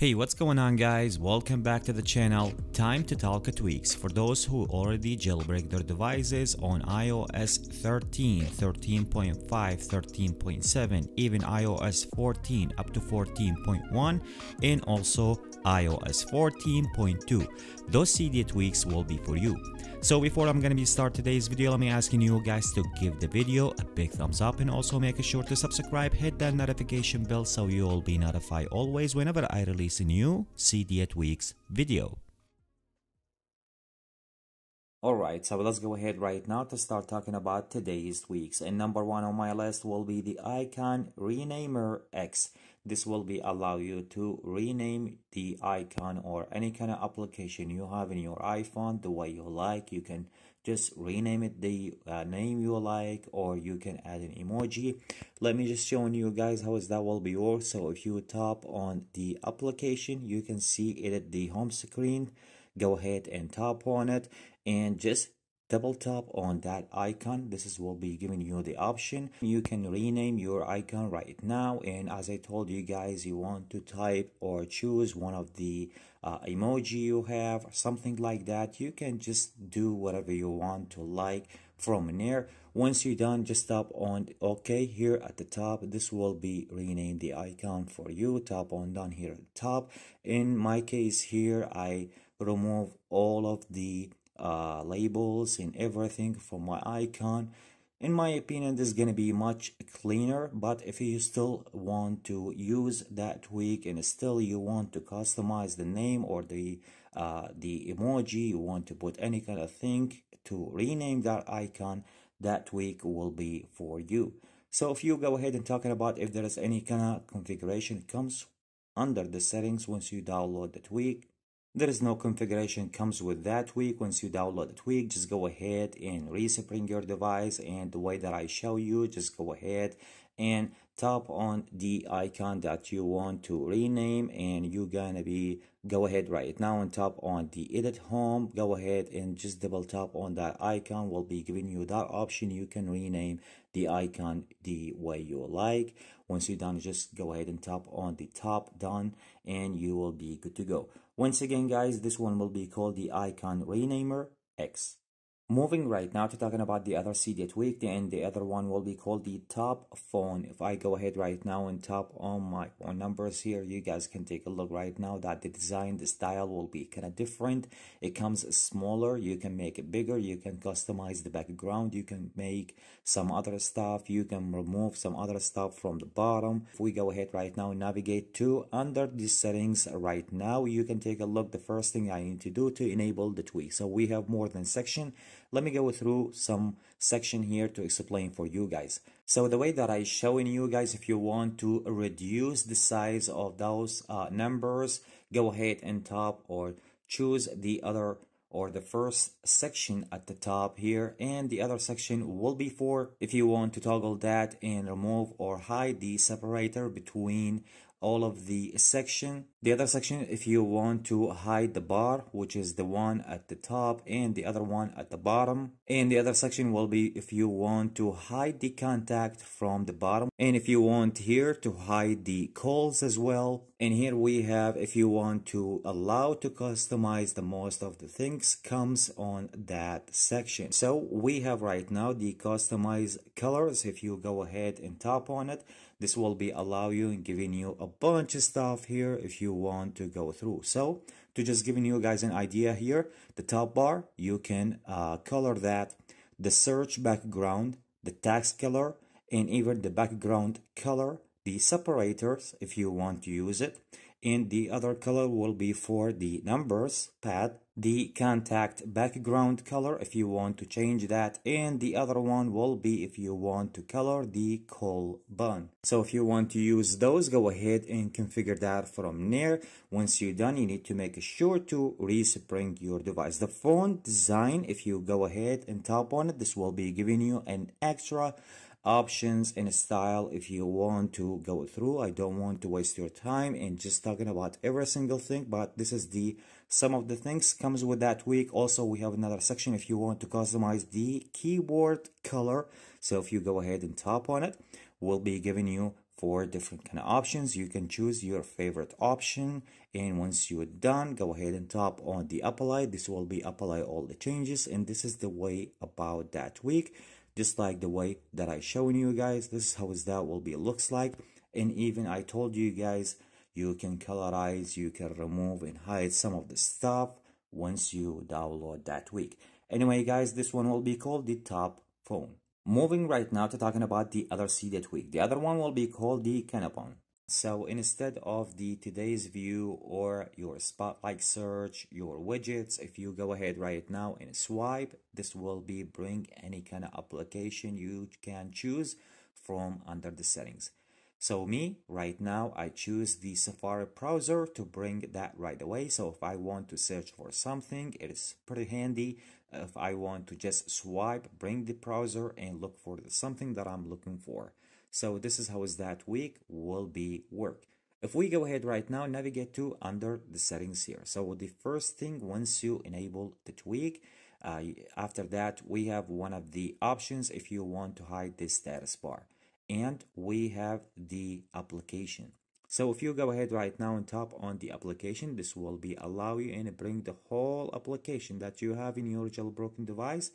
Hey, what's going on guys? Welcome back to the channel. Time to talk tweaks for those who already jailbreak their devices on iOS 13, 13.5, 13.7, even iOS 14 up to 14.1 and also iOS 14.2. Those Cydia tweaks will be for you. So before I'm gonna be start today's video, let me asking you guys to give the video a big thumbs up and also make sure to subscribe, hit that notification bell so you'll be notified always whenever I release a new Cydia tweaks video. Alright, so let's go ahead right now to start talking about today's tweaks. And number one on my list will be the icon renamer X. This will be allow you to rename the icon or any kind of application you have in your iPhone the way you like. You can just rename it the uh, name you like or you can add an emoji. Let me just show you guys how is that will be work. So if you tap on the application, you can see it at the home screen go ahead and tap on it and just double tap on that icon. This is will be giving you the option. You can rename your icon right now. And as i told you guys you want to type or choose one of the uh, emoji you have something like that. You can just do whatever you want to like from there. Once you're done just tap on ok here at the top this will be rename the icon for you. Tap on down here at the top. In my case here i remove all of the uh, labels and everything from my icon. In my opinion this is going to be much cleaner but if you still want to use that tweak and still you want to customize the name or the uh, the emoji you want to put any kind of thing to rename that icon that tweak will be for you. So if you go ahead and talking about if there is any kind of configuration comes under the settings once you download the tweak there is no configuration comes with that tweak. Once you download the tweak, just go ahead and respring your device. And the way that I show you, just go ahead and tap on the icon that you want to rename and you're gonna be go ahead right now and tap on the edit home. Go ahead and just double tap on that icon. Will be giving you that option. You can rename the icon the way you like. Once you're done just go ahead and tap on the top done and you will be good to go. Once again guys this one will be called the icon renamer x Moving right now to talking about the other Cydia tweak and the other one will be called the TopPhone. If I go ahead right now and tap on my phone numbers here, you guys can take a look right now that the design, the style will be kind of different. It comes smaller. You can make it bigger. You can customize the background. You can make some other stuff. You can remove some other stuff from the bottom. If we go ahead right now and navigate to under the settings right now, you can take a look. The first thing I need to do to enable the tweak. So we have more than section let me go through some section here to explain for you guys. So the way that I showing you guys, if you want to reduce the size of those uh, numbers, go ahead and top or choose the other or the first section at the top here and the other section will be for if you want to toggle that and remove or hide the separator between all of the section. The other section if you want to hide the bar which is the one at the top and the other one at the bottom. And the other section will be if you want to hide the contact from the bottom. And if you want here to hide the calls as well. And here we have if you want to allow to customize the most of the things comes on that section. So we have right now the customize colors. If you go ahead and tap on it this will be allow you and giving you a bunch of stuff here if you want to go through. So to just giving you guys an idea here the top bar you can uh, color that. The search background the text color and even the background color the separators if you want to use it. And the other color will be for the numbers pad the contact background color if you want to change that and the other one will be if you want to color the call button so if you want to use those go ahead and configure that from there. Once you're done you need to make sure to respring your device. The font design if you go ahead and tap on it this will be giving you an extra options and style if you want to go through. I don't want to waste your time and just talking about every single thing but this is the some of the things. Comes with that week. also we have another section if you want to customize the keyboard color. So if you go ahead and tap on it we'll be giving you four different kind of options. You can choose your favorite option and once you're done go ahead and tap on the apply. This will be apply all the changes and this is the way about that tweak just like the way that I showing you guys this is how that will be looks like and even I told you guys you can colorize you can remove and hide some of the stuff once you download that tweak anyway guys this one will be called the top phone Moving right now to talking about the other Cydia tweak. The other one will be called the Konban. So instead of the today's view or your spotlight search, your widgets, if you go ahead right now and swipe, this will be bring any kind of application you can choose from under the settings. So me, right now, I choose the Safari browser to bring that right away. So if I want to search for something, it is pretty handy if I want to just swipe, bring the browser and look for something that I'm looking for. So this is how is that week will be work. If we go ahead right now, navigate to under the settings here. So the first thing, once you enable the tweak, uh, after that, we have one of the options if you want to hide the status bar. And we have the application. So if you go ahead right now and tap on the application, this will be allow you and bring the whole application that you have in your jailbroken device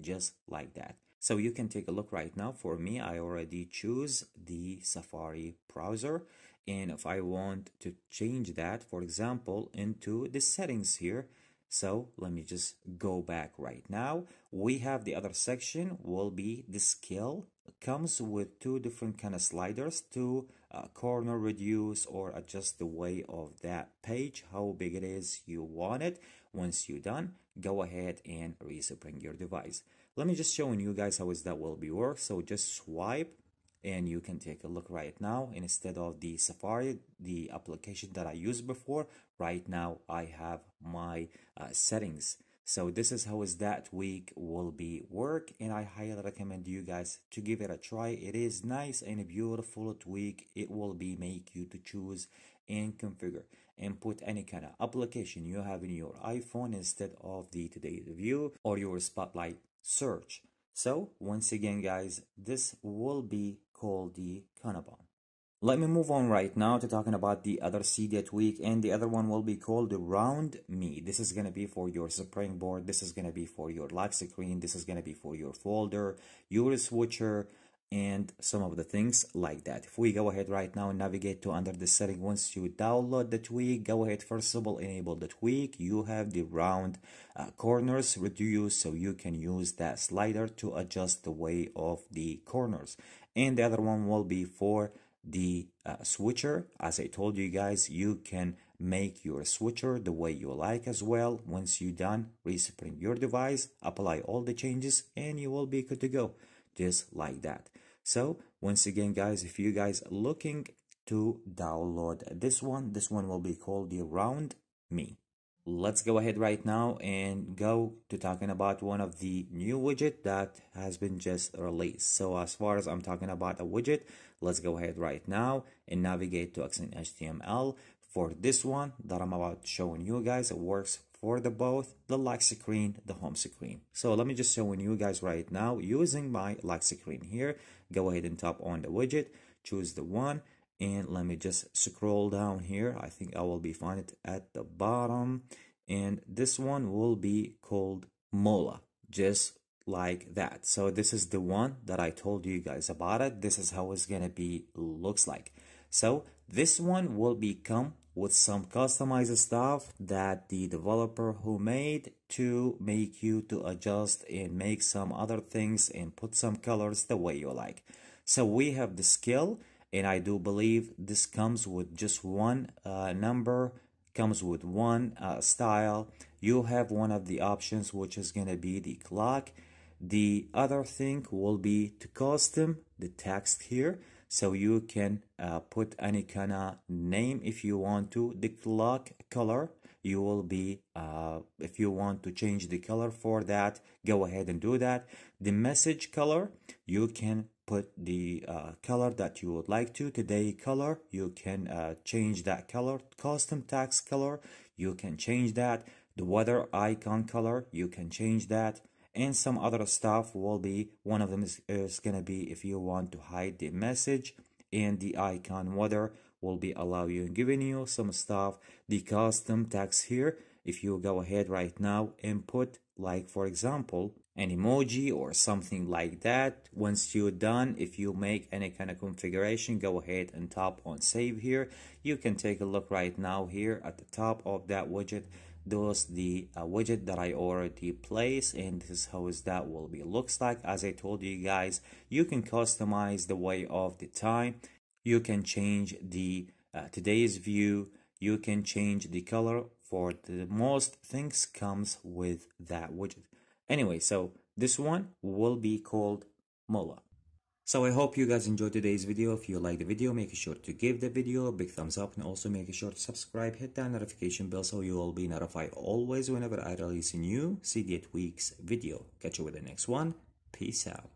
just like that. So you can take a look right now. For me, I already choose the Safari browser. And if I want to change that, for example, into the settings here, so let me just go back right now. We have the other section will be the scale. Comes with two different kind of sliders to uh, corner reduce or adjust the way of that page, how big it is you want it. Once you're done, go ahead and respring your device. Let me just showing you guys how is that will be work. So just swipe and you can take a look right now instead of the Safari the application that I used before right now I have my uh, settings so this is how is that week will be work and I highly recommend you guys to give it a try. It is nice and beautiful tweak it will be make you to choose and configure and put any kind of application you have in your iPhone instead of the today's view or your spotlight search. So once again guys this will be called the Konban. Let me move on right now to talking about the other Cydia tweak and the other one will be called RoundMe. This is going to be for your springboard. This is going to be for your lock screen. This is going to be for your folder, your switcher, and some of the things like that. If we go ahead right now and navigate to under the setting, once you download the tweak, go ahead first of all, enable the tweak. You have the round uh, corners reduced so you can use that slider to adjust the way of the corners and the other one will be for the uh, switcher. As I told you guys you can make your switcher the way you like as well. Once you done respring your device apply all the changes and you will be good to go. Just like that. So once again guys if you guys looking to download this one this one will be called the round me let's go ahead right now and go to talking about one of the new widget that has been just released. So as far as i'm talking about a widget let's go ahead right now and navigate to Xen HTML for this one that i'm about showing you guys it works for the both the lock screen the home screen. So let me just showing you guys right now using my lock screen here. Go ahead and tap on the widget choose the one and let me just scroll down here. I think i will be find it at the bottom. And this one will be called Mula just like that. So this is the one that i told you guys about it. This is how it's gonna be looks like. So this one will become with some customized stuff that the developer who made to make you to adjust and make some other things and put some colors the way you like. So we have the skill and I do believe this comes with just one uh, number comes with one uh, style. You have one of the options which is going to be the clock. The other thing will be to custom the text here so you can uh, put any kind of name if you want to. The clock color you will be uh, if you want to change the color for that go ahead and do that. The message color you can put the uh, color that you would like to. Today color you can uh, change that color. Custom text color you can change that. The weather icon color you can change that. And some other stuff will be one of them is, is gonna be if you want to hide the message and the icon weather will be allow you giving you some stuff. The custom text here if you go ahead right now and put like for example an emoji or something like that. Once you're done if you make any kind of configuration go ahead and tap on save here. You can take a look right now here at the top of that widget. Those the uh, widget that I already placed and this is how is that will be looks like. As I told you guys you can customize the way of the time you can change the uh, today's view you can change the color for the most things comes with that widget anyway so this one will be called Mula so I hope you guys enjoyed today's video. If you like the video, make sure to give the video a big thumbs up and also make sure to subscribe, hit that notification bell so you will be notified always whenever I release a new Cydia weeks video. Catch you with the next one. Peace out.